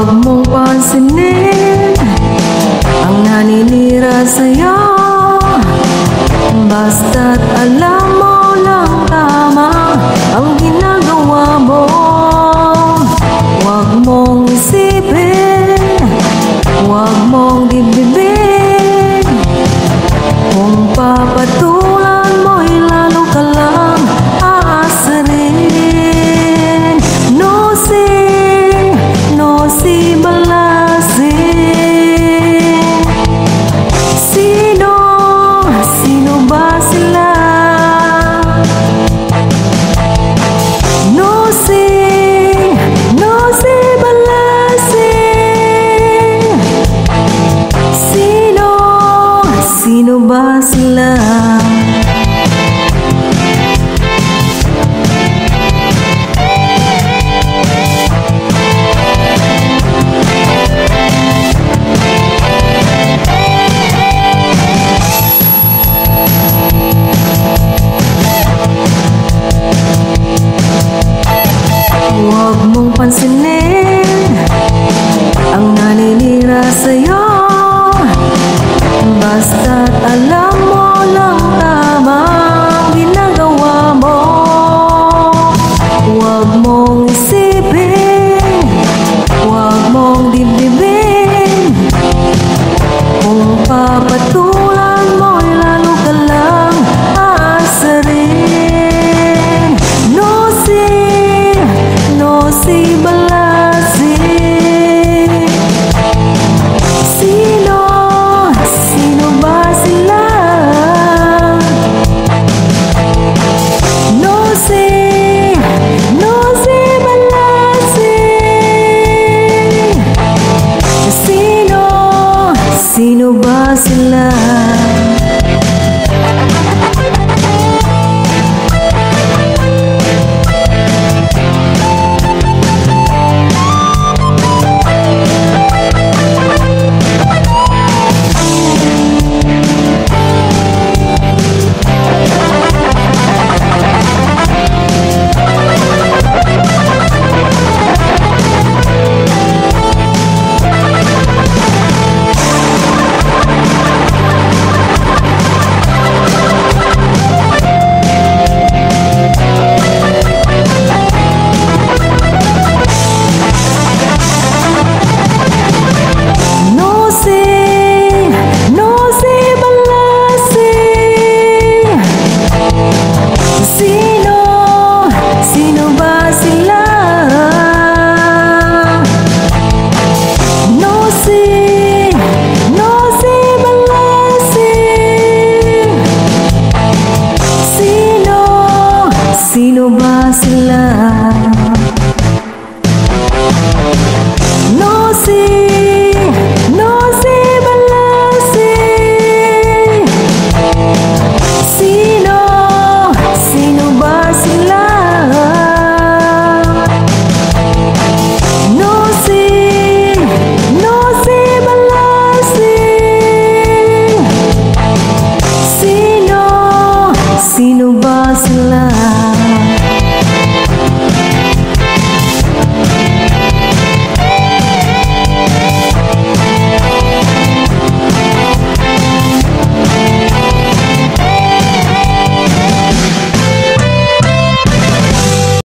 Huwag mong pansinin Ang naninira sa'yo. Basta't alam mo lang tama Ang ginagawa mo. Huwag mong isipin Huwag mong dibdibin Kung papatulan mo ilan Sino ba sila? Huwag mong pansinin Ang naninira sa'yo Basta't alam mo lang tayo sila berubah selalu